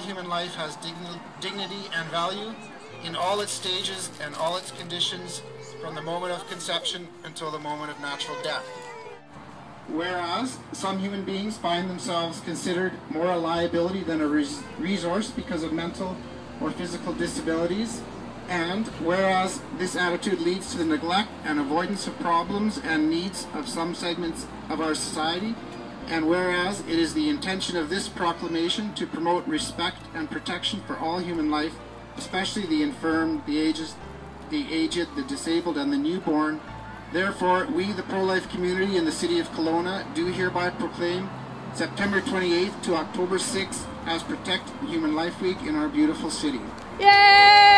human life has digni- dignity and value in all its stages and all its conditions from the moment of conception until the moment of natural death. Whereas some human beings find themselves considered more a liability than a res- resource because of mental or physical disabilities, and whereas this attitude leads to the neglect and avoidance of problems and needs of some segments of our society, and whereas it is the intention of this proclamation to promote respect and protection for all human life, especially the infirm, the aged, the aged, the disabled, and the newborn, therefore, we, the pro-life community in the city of Kelowna, do hereby proclaim September 28th to October 6th as Protect Human Life Week in our beautiful city. Yay!